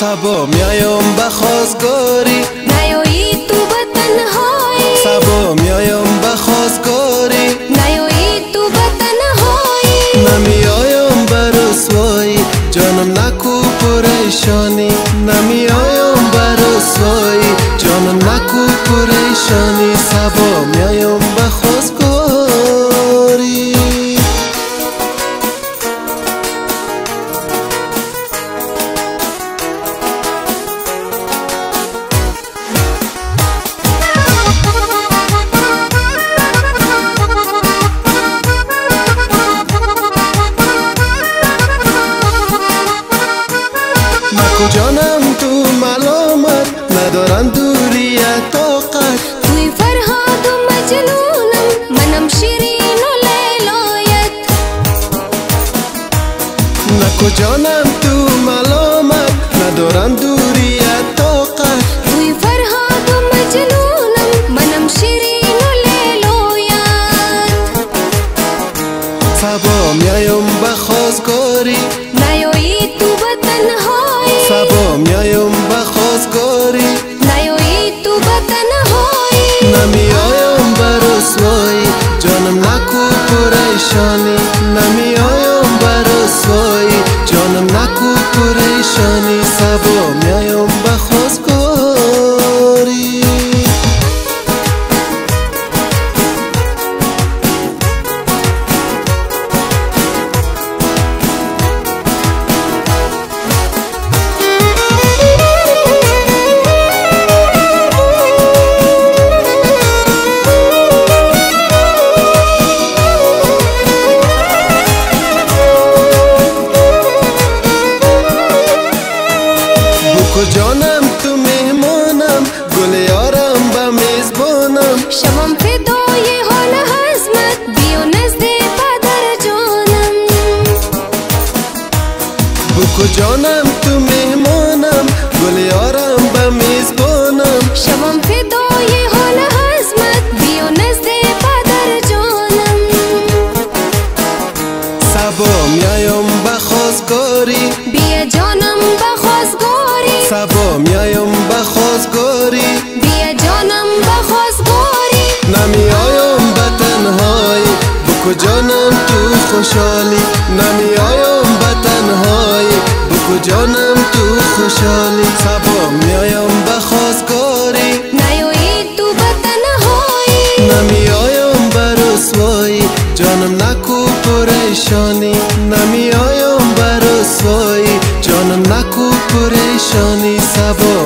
سبا میایم به خواستگاری نیایی تو به تنهایی. سبا میایم به خواستگاری نیایی تو به تنهایی. نمیایم به رسوایی جانم نکو پریشانی. نمیایم به رسوایی جانم نکو پریشانی. سبا میایم به خواستگاری جانم تو ملامت ندارم دوریت طاقت. تویی فرهاد و مجنونم منم شیرین و لیلایت نکو جانم تو ملامت ندارم دوریت طاقت. تویی فرهاد و مجنونم منم شیرین و لیلایت صبا میایم به خواستگاری نیایی تو پریشانی نمیایم به رسوایی جانم نکو پریشانی سبا بکو جانم تو مهمانم؟ گل یارم به میزبانم. شوم فدای حال حزمت بیا نزد پدر جانم. بکو جانم تو مهمانم؟ گل یارم به میزبانم. شوم فدای حال حزمت بیا نزد پدر جانم. سبا میایم به خواستگاری. جانم تو خوشحالی. نمیایم به تنهایی بکو جانم تو خوشحالی؟ سبا میایم به خواستگاری. نیایی تو به تنهایی نمیایم به رسوایی. جانم نکو پریشانی نمیایم به رسوایی. جانم نکو پریشانی سبا